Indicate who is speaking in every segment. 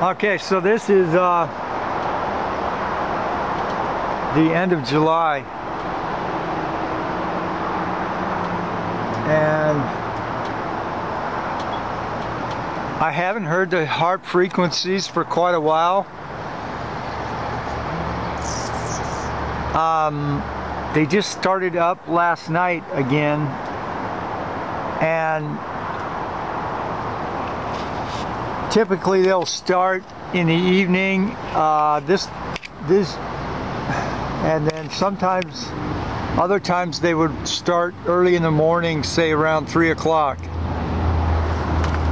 Speaker 1: Okay, so this is uh, the end of July. And I haven't heard the HAARP frequencies for quite a while. Um, they just started up last night again and typically they'll start in the evening uh, this this and then sometimes other times they would start early in the morning say around three o'clock.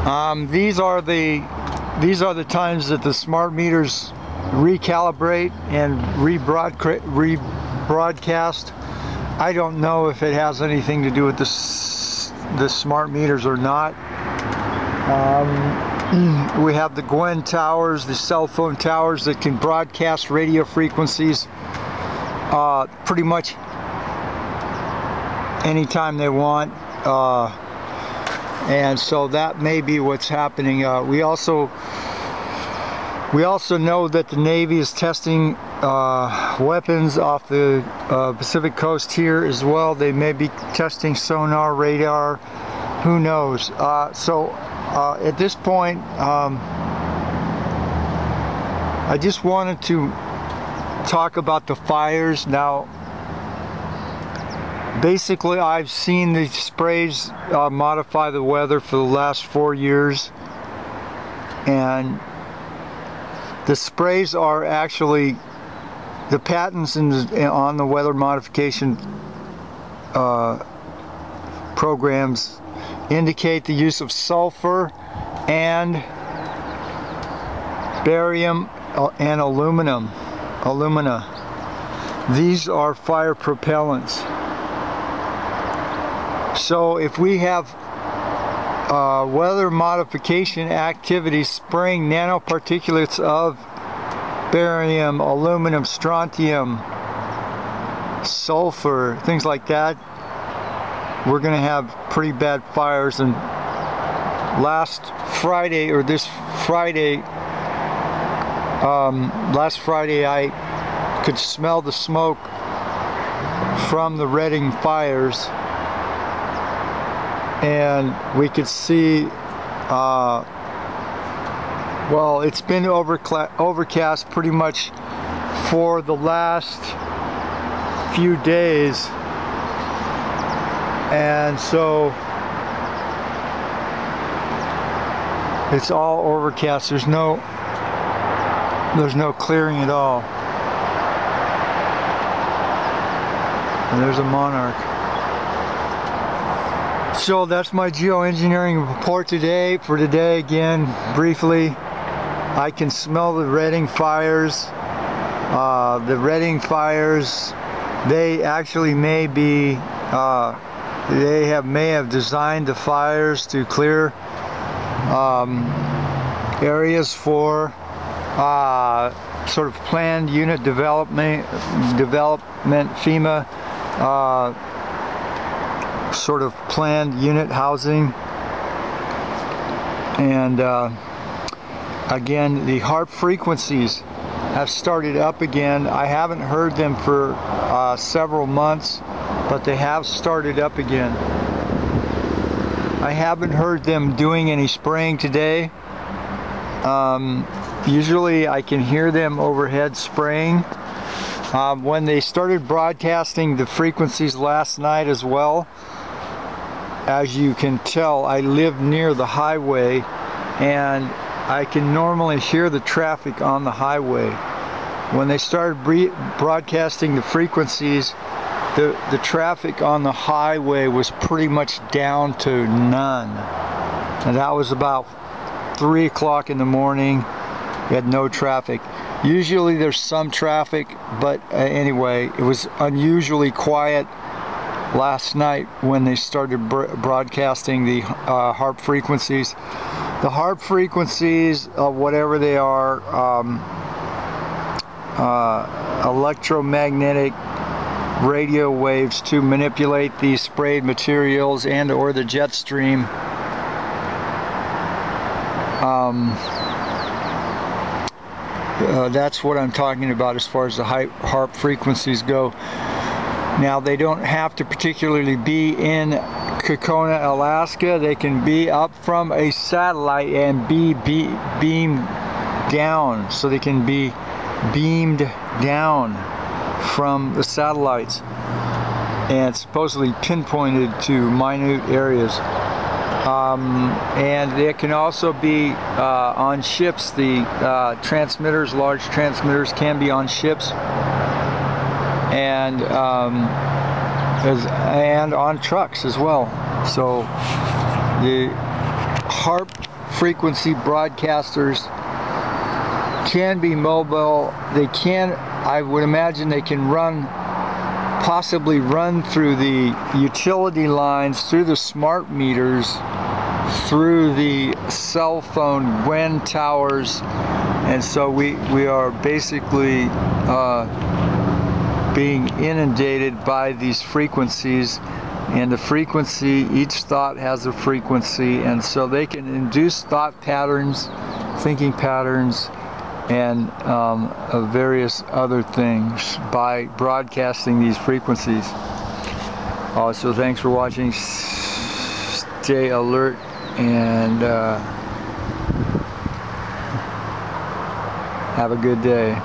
Speaker 1: Um, these are the these are the times that the smart meters recalibrate and rebroadcast. I don't know if it has anything to do with the, the smart meters or not. Um, we have the Gwen towers, the cell phone towers that can broadcast radio frequencies uh, pretty much anytime they want. Uh, and so that may be what's happening. Uh, we also we also know that the Navy is testing uh, weapons off the uh, Pacific coast here as well. They may be testing sonar, radar, who knows. Uh, so uh, at this point, um, I just wanted to talk about the fires. Now, basically, I've seen the sprays uh, modify the weather for the last four years, and the sprays are actually the patents the, on the weather modification uh, programs indicate the use of sulfur and barium uh, and aluminum alumina. These are fire propellants. So if we have uh, weather modification activities spraying nanoparticulates of barium, aluminum, strontium, sulfur, things like that, we're going to have pretty bad fires. And last Friday, or this Friday, um, last Friday, I could smell the smoke from the Redding fires and we could see uh, well it's been overcast pretty much for the last few days and so it's all overcast there's no there's no clearing at all and there's a monarch so that's my geoengineering report today. For today, again, briefly, I can smell the Redding fires. Uh, the Redding fires, they actually may be, uh, they have may have designed the fires to clear um, areas for uh, sort of planned unit development, development FEMA uh, sort of planned unit housing. And uh, again the HAARP frequencies have started up again. I haven't heard them for uh, several months but they have started up again. I haven't heard them doing any spraying today. Um, usually I can hear them overhead spraying. Um, when they started broadcasting the frequencies last night as well as you can tell, I live near the highway and I can normally hear the traffic on the highway. When they started broadcasting the frequencies, the, the traffic on the highway was pretty much down to none. And that was about 3 o'clock in the morning. We had no traffic. Usually there's some traffic, but uh, anyway, it was unusually quiet last night when they started broadcasting the uh, HAARP frequencies. The HAARP frequencies, uh, whatever they are, um, uh, electromagnetic radio waves to manipulate the sprayed materials and or the jet stream. Um, uh, that's what I'm talking about as far as the HAARP frequencies go. Now they don't have to particularly be in Gakona, Alaska. They can be up from a satellite and be, be beamed down. So they can be beamed down from the satellites and supposedly pinpointed to minute areas. Um, and it can also be uh, on ships. The uh, transmitters, large transmitters, can be on ships and um, as, and on trucks as well. So the HAARP frequency broadcasters can be mobile. They can, I would imagine, they can run possibly run through the utility lines, through the smart meters, through the cell phone Gwen towers, and so we we are basically uh, being inundated by these frequencies. And the frequency, each thought has a frequency, and so they can induce thought patterns, thinking patterns, and um, various other things by broadcasting these frequencies. Uh, so thanks for watching. Stay alert and uh, have a good day.